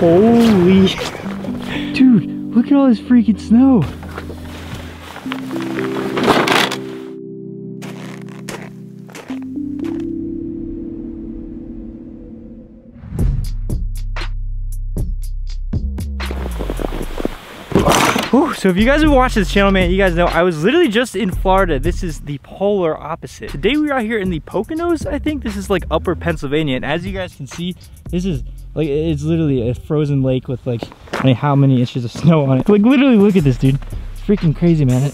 Holy. Dude, look at all this freaking snow. So if you guys have watched this channel, man, you guys know I was literally just in Florida. This is the polar opposite. Today we are here in the Poconos, I think. This is like upper Pennsylvania. And as you guys can see, this is like, it's literally a frozen lake with like, I mean, how many inches of snow on it. Like literally look at this, dude. Freaking crazy, man.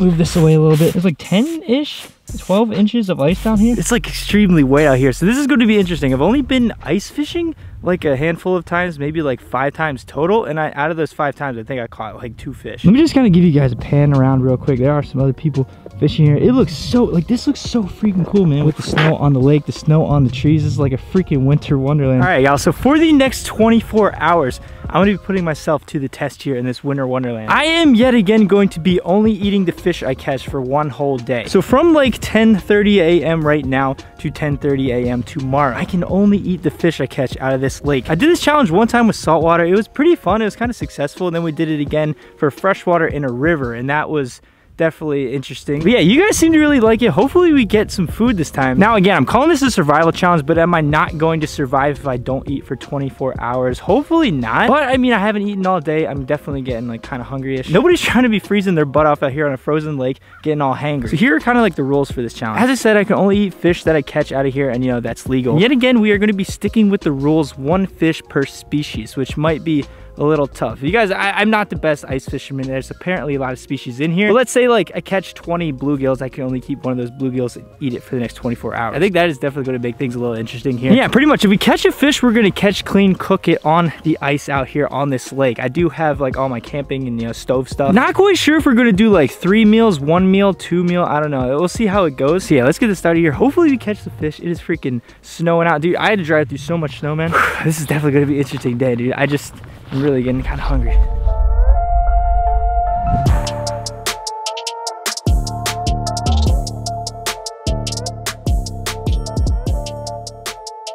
Move this away a little bit. It's like 10-ish 12 inches of ice down here. It's like extremely wet out here. So this is going to be interesting. I've only been ice fishing like a handful of times, maybe like five times total. And I, out of those five times, I think I caught like two fish. Let me just kind of give you guys a pan around real quick. There are some other people fishing here. It looks so, like this looks so freaking cool, man. With the snow on the lake, the snow on the trees. This is like a freaking winter wonderland. All right, y'all. So for the next 24 hours, I'm gonna be putting myself to the test here in this winter wonderland. I am yet again going to be only eating the fish I catch for one whole day. So from like 10.30 a.m. right now to 10.30 a.m. tomorrow, I can only eat the fish I catch out of this lake. I did this challenge one time with saltwater. It was pretty fun. It was kind of successful. And then we did it again for freshwater in a river. And that was definitely interesting. But yeah, you guys seem to really like it. Hopefully we get some food this time. Now again, I'm calling this a survival challenge, but am I not going to survive if I don't eat for 24 hours? Hopefully not. But I mean, I haven't eaten all day. I'm definitely getting like kind of hungry-ish. Nobody's trying to be freezing their butt off out here on a frozen lake, getting all hangry. So here are kind of like the rules for this challenge. As I said, I can only eat fish that I catch out of here and you know, that's legal. And yet again, we are gonna be sticking with the rules one fish per species, which might be a little tough. You guys, I, am not the best ice fisherman. There's apparently a lot of species in here. But let's say like I catch 20 bluegills, I can only keep one of those bluegills and eat it for the next 24 hours. I think that is definitely going to make things a little interesting here. Yeah, pretty much. If we catch a fish, we're going to catch, clean, cook it on the ice out here on this lake. I do have like all my camping and you know stove stuff. Not quite sure if we're going to do like three meals, one meal, two meal. I don't know. We'll see how it goes. So yeah, let's get this started here. Hopefully we catch the fish. It is freaking snowing out, dude. I had to drive through so much snow, man. this is definitely going to be an interesting day, dude. I just I'm really getting kind of hungry.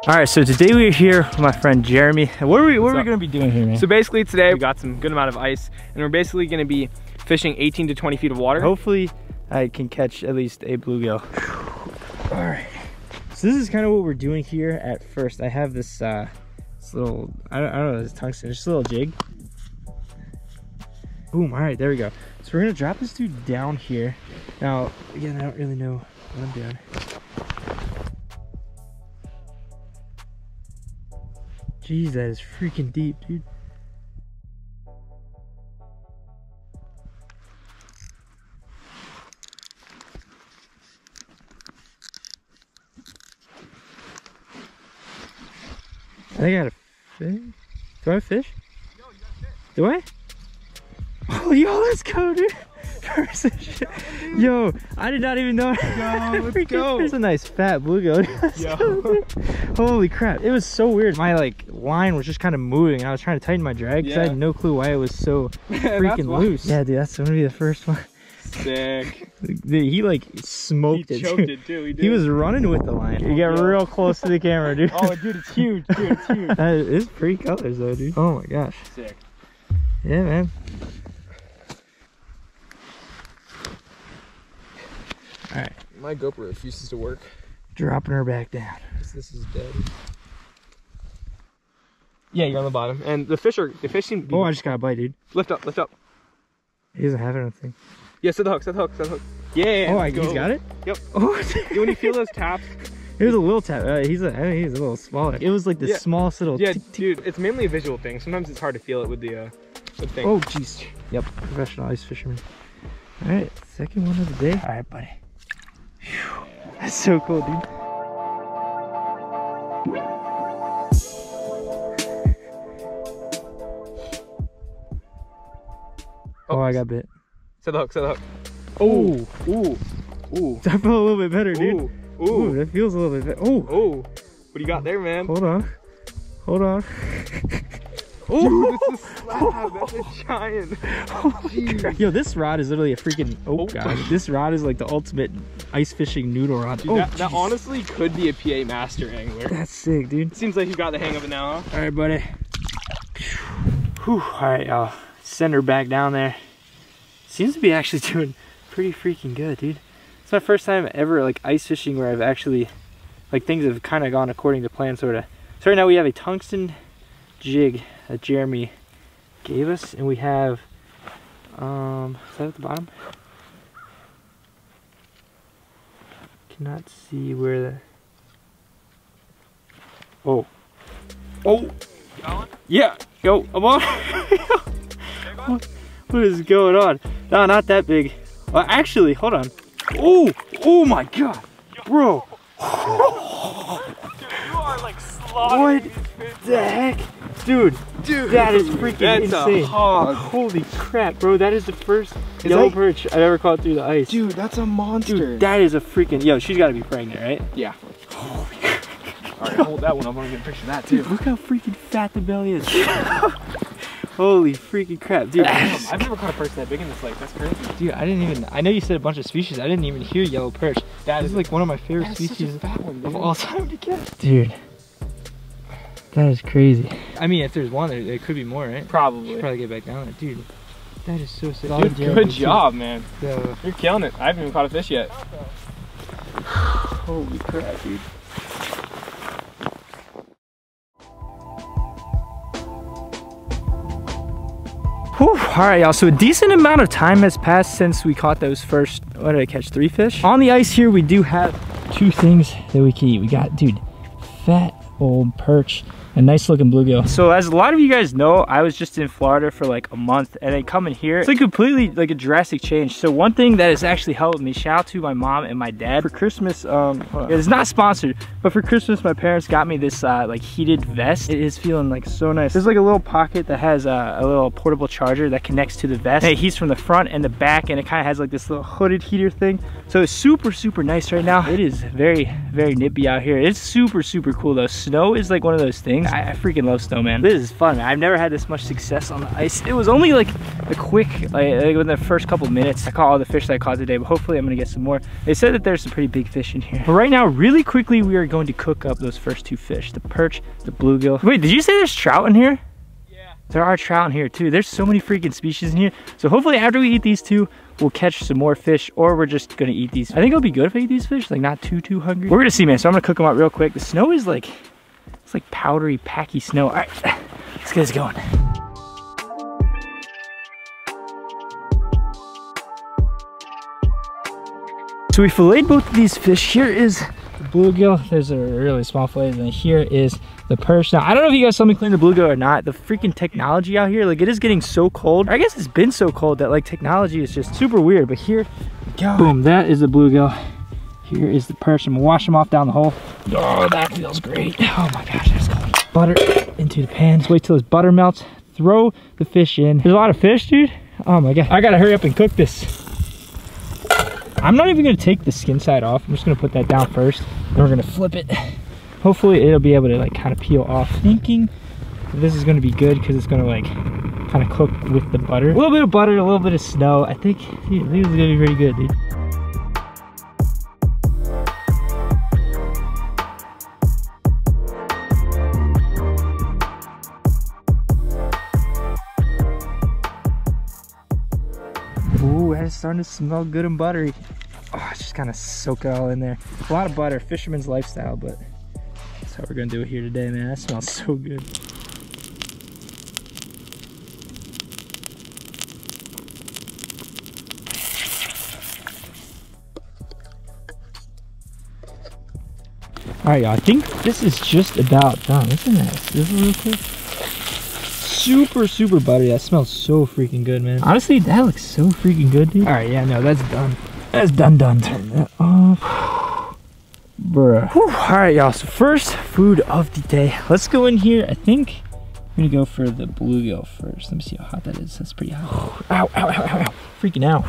All right, so today we're here with my friend Jeremy. What are we, what are we gonna be doing here, man? So basically today we got some good amount of ice and we're basically gonna be fishing 18 to 20 feet of water. Hopefully I can catch at least a bluegill. All right, so this is kind of what we're doing here at first. I have this uh, little, I don't, I don't know, this tungsten, just a little jig. Boom, all right, there we go. So we're gonna drop this dude down here. Now, again, I don't really know what I'm doing. Jeez, that is freaking deep, dude. I think I got a fish. Do I have fish? Yo, you got fish. Do I? Oh, yo, let's go, dude. Yo, I did not even know. Yo, let's go. There's a nice fat bluegill. Holy crap. It was so weird. My like line was just kind of moving. I was trying to tighten my drag because yeah. I had no clue why it was so freaking loose. Yeah, dude, that's gonna be the first one. Sick. he like smoked he it. Choked it too. He, he, was running with the line. You get real close to the camera, dude. oh, dude, it's huge. Dude, it's huge. that is pretty colors though, dude. Oh my gosh. Sick. Yeah, man. All right. My GoPro refuses to work. Dropping her back down. This is dead. Yeah, you're on the bottom, and the fish are the fish seem. Oh, I just got a bite, dude. Lift up, lift up. He doesn't have anything. Yeah, set the hook, set the hook, set the hook. Yeah. Oh, go. he's got it. Yep. Oh, when you feel those taps. It was a little tap. Uh, he's a, I mean, he's a little smaller. It was like the yeah. smallest little. Yeah, dude, it's mainly a visual thing. Sometimes it's hard to feel it with the, uh, with thing. Oh, jeez. Yep, professional ice fisherman. All right, second one of the day. All right, buddy. Whew. That's so cool, dude. Oh, oh, I got bit. Set the hook, set the hook. Oh, ooh, ooh. That felt a little bit better, dude. Ooh, ooh. ooh that feels a little bit better. Oh, oh. What do you got there, man? Hold on. Hold on. Oh, this is a slab. That's a giant. Yo, this rod is literally a freaking. Oh, oh gosh, this rod is like the ultimate ice fishing noodle rod. Dude, oh, that, that, honestly could be a PA master angler. That's sick, dude. Seems like you got the hang of it now. Huh? All right, buddy. Whew, all right, I'll send her back down there. Seems to be actually doing pretty freaking good, dude. It's my first time ever like ice fishing where I've actually, like things have kind of gone according to plan, sort of. So right now we have a tungsten jig that Jeremy gave us, and we have, um, is that at the bottom? Cannot see where the, oh, oh, yeah, yo, I'm on. what, what is going on? No, not that big. Well, actually, hold on. Oh, oh my god, bro. You are like What the heck? Dude, Dude, that is freaking that's insane. a hog. Holy crap, bro. That is the first Is yellow that- perch I've ever caught through the ice. Dude, that's a monster. Dude, that is a freaking, yo, she's gotta be pregnant, right? yeah. All right, hold that one. up. I want to get a picture of that too. Dude, look how freaking fat the belly is. Holy freaking crap, dude. Damn, I've never caught a perch that big in this lake. That's crazy. Dude, I didn't even, I know you said a bunch of species. I didn't even hear yellow perch. That This is like one of my favorite That is such species a fat one, of dude. all time to catch. Dude, that is crazy. I mean, if there's one, there, there could be more, right? Probably. Probably get back down there. Dude, that is so sick. Dude, good job, man. So, You're killing it. I haven't even caught a fish yet. holy crap, dude. All right, y'all. So a decent amount of time has passed since we caught those first, what did I catch, three fish? On the ice here, we do have two things that we can eat. We got, dude, fat old perch, a nice looking bluegill. So as a lot of you guys know, I was just in Florida for like a month and then coming here, it's like completely like a drastic change. So one thing that has actually helped me, shout out to my mom and my dad. For Christmas, um, it's not sponsored, but for Christmas, my parents got me this uh, like heated vest. It is feeling like so nice. There's like a little pocket that has uh, a little portable charger that connects to the vest. It heats from the front and the back and it kind of has like this little hooded heater thing. So it's super, super nice right now. It is very, very nippy out here. It's super, super cool though. Snow is like one of those things. I, I freaking love snowman. This is fun. I've never had this much success on the ice. It was only like a quick, like, like in the first couple minutes, I caught all the fish that I caught today, but hopefully I'm gonna get some more. They said that there's some pretty big fish in here. But right now, really quickly, we are going to cook up those first two fish, the perch, the bluegill. Wait, did you say there's trout in here? Yeah. There are trout in here too. There's so many freaking species in here. So hopefully after we eat these two, we'll catch some more fish or we're just gonna eat these. I think it'll be good if I eat these fish, like not too, too hungry. We're gonna see, man. So I'm gonna cook them up real quick. The snow is like, it's like powdery, packy snow. All right, let's get this going. So we filleted both of these fish. Here is the bluegill. There's a really small fillet, and here is the perch. Now, I don't know if you guys saw me clean the bluegill or not. The freaking technology out here, like it is getting so cold. I guess it's been so cold that like technology is just super weird. But here go. Boom, that is the bluegill. Here is the perch. I'm gonna wash them off down the hole. Oh, that feels great. Oh my gosh, that's cold. Butter into the pan. Let's wait till this butter melts. Throw the fish in. There's a lot of fish, dude. Oh my god. I gotta hurry up and cook this. I'm not even gonna take the skin side off. I'm just gonna put that down first. Then we're gonna flip it. Hopefully it'll be able to like kind of peel off. Thinking this is gonna be good because it's gonna like kind of cook with the butter. A little bit of butter, a little bit of snow. I think, dude, this is gonna be pretty good, dude. Is starting to smell good and buttery. Oh, just kind of soak it all in there. A lot of butter, fisherman's lifestyle, but that's how we're gonna do it here today, man. That smells so good. All right, y'all. I think this is just about done. Isn't it? This is real quick? Super, super buttery. That smells so freaking good, man. Honestly, that looks so freaking good, dude. All right, yeah, no, that's done. That's done, done. Turn that off. Bruh. Whew. All right, y'all. So first food of the day. Let's go in here. I think I'm gonna go for the bluegill first. Let me see how hot that is. That's pretty hot. Ow, ow, ow, ow, ow. Freaking out.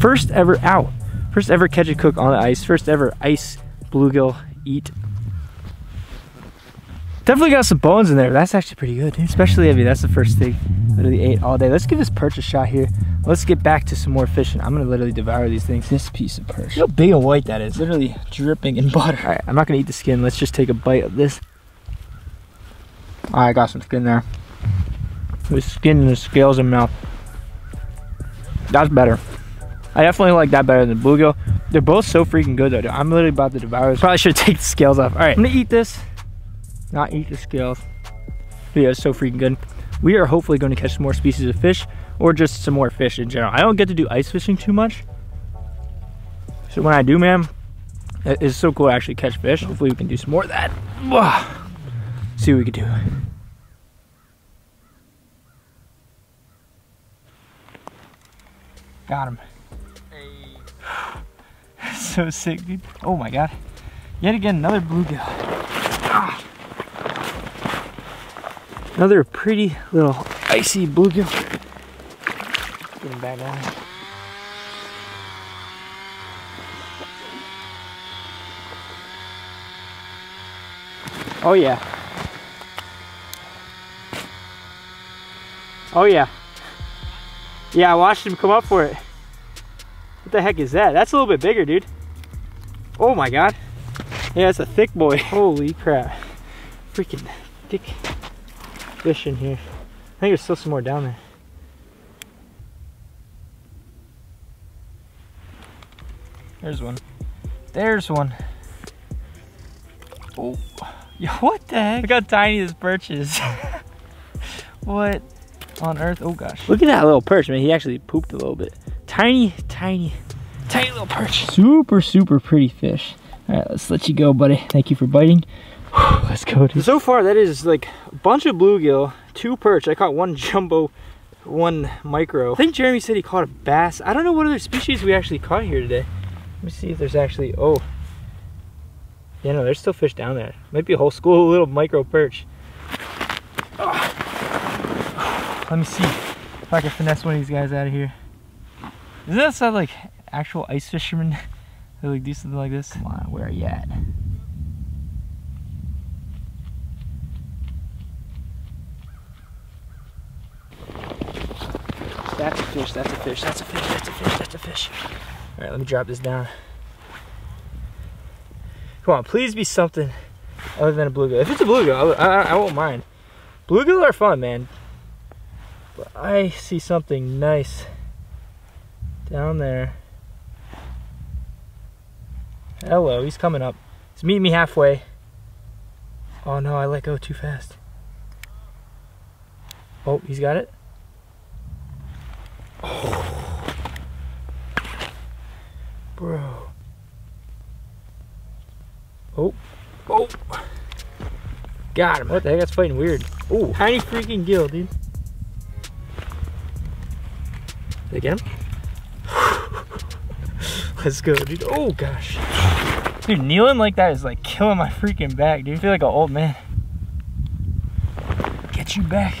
First ever, ow. First ever catch and cook on the ice. First ever ice bluegill eat. Definitely got some bones in there. That's actually pretty good, dude. Especially heavy. That's the first thing. Literally ate all day. Let's give this perch a shot here. Let's get back to some more fishing. I'm gonna literally devour these things. This piece of perch. Look how big and white that is. Literally dripping in butter. All right, I'm not gonna eat the skin. Let's just take a bite of this. All right, got some skin there. with skin and the scales in mouth. That's better. I definitely like that better than bluegill. They're both so freaking good though. Dude. I'm literally about to devour this. Probably should take the scales off. All right, I'm gonna eat this. Not eat the scales. Yeah, it's so freaking good. We are hopefully going to catch some more species of fish or just some more fish in general. I don't get to do ice fishing too much. So when I do, man, it's so cool to actually catch fish. Hopefully we can do some more of that. See what we can do. Got him. Hey. so sick, dude. Oh my god. Yet again, another bluegill. Ah. Another pretty little icy bluegill. Get back down. Oh yeah. Oh yeah. Yeah, I watched him come up for it. What the heck is that? That's a little bit bigger, dude. Oh my god. Yeah, it's a thick boy. Holy crap. Freaking thick fish in here. I think there's still some more down there. There's one. There's one. Oh. Yo, what the heck? Look how tiny this perch is. what? on earth. Oh gosh. Look at that little perch, man. He actually pooped a little bit. Tiny, tiny, tiny little perch. Super, super pretty fish. All right, let's let you go, buddy. Thank you for biting. Let's go. Dude. So far, that is like a bunch of bluegill, two perch. I caught one jumbo, one micro. I think Jeremy said he caught a bass. I don't know what other species we actually caught here today. Let me see if there's actually, oh. Yeah, no, there's still fish down there. Might be a whole school of little micro perch. Oh. Let me see if I can finesse one of these guys out of here. Doesn't that sound like actual ice fishermen? they like do something like this? Come on, where are you at? Fish, that's a fish, that's a fish, that's a fish, that's a fish. All right, let me drop this down. Come on, please be something other than a bluegill. If it's a bluegill, I, I, I won't mind. Bluegill are fun, man. But I see something nice down there. Hello, he's coming up. He's meeting me halfway. Oh no, I let go too fast. Oh, he's got it. Oh. Bro. Oh. Oh. Got him. What the heck? That's fighting weird. Oh, tiny freaking gill, dude. Did I get him? Let's go, dude. Oh, gosh. Dude, kneeling like that is like killing my freaking back, dude. I feel like an old man. Get you back.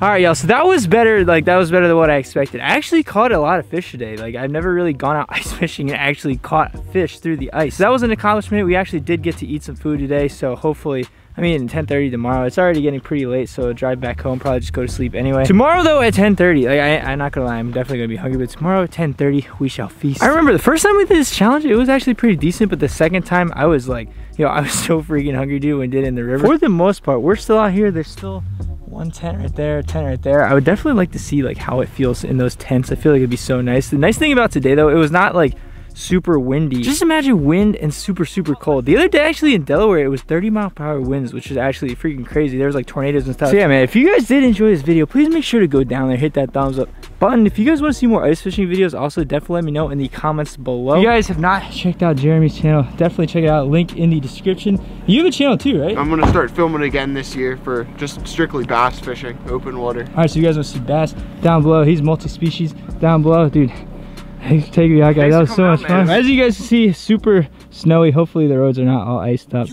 All right, y'all, so that was better, like, that was better than what I expected. I actually caught a lot of fish today. Like, I've never really gone out ice fishing and actually caught fish through the ice. So that was an accomplishment. We actually did get to eat some food today, so hopefully, I mean, 10.30 tomorrow. It's already getting pretty late, so I'll drive back home, probably just go to sleep anyway. Tomorrow, though, at 10.30, like, I, I'm not gonna lie, I'm definitely gonna be hungry, but tomorrow at 10.30, we shall feast. I remember the first time we did this challenge, it was actually pretty decent, but the second time, I was like, yo, I was so freaking hungry, dude, when did in the river. For the most part, we're still out here. There's still one tent right there, tent right there. I would definitely like to see like how it feels in those tents. I feel like it'd be so nice. The nice thing about today though, it was not like super windy. Just imagine wind and super, super cold. The other day actually in Delaware, it was 30 mile per hour winds, which is actually freaking crazy. There was like tornadoes and stuff. So yeah, man, if you guys did enjoy this video, please make sure to go down there, hit that thumbs up button. If you guys want to see more ice fishing videos, also definitely let me know in the comments below. If you guys have not checked out Jeremy's channel, definitely check it out. Link in the description. You have a channel too, right? I'm gonna start filming again this year for just strictly bass fishing, open water. All right, so you guys want to see bass down below. He's multi-species down below, dude. Thanks for taking me out, guys. Thanks that was so much out, fun. As you guys see, super snowy. Hopefully the roads are not all iced up.